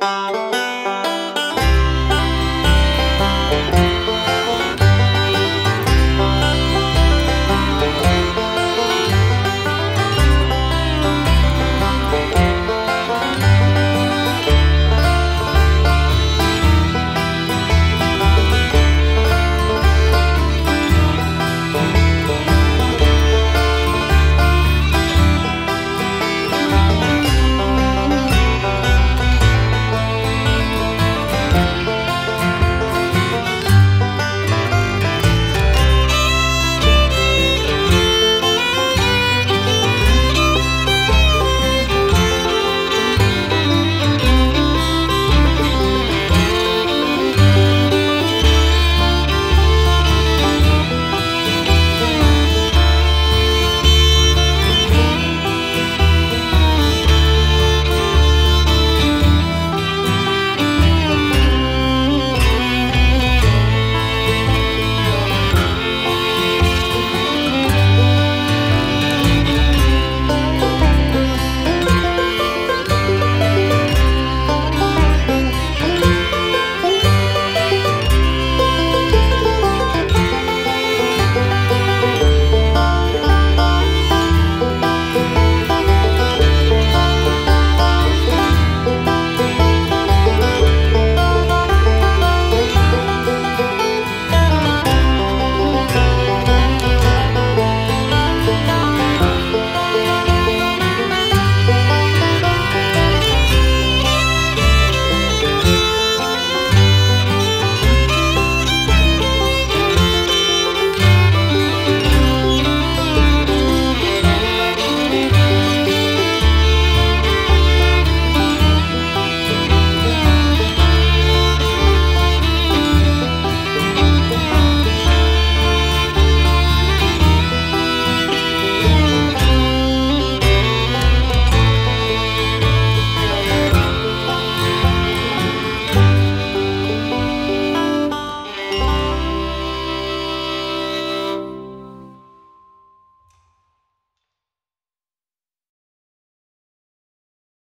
Música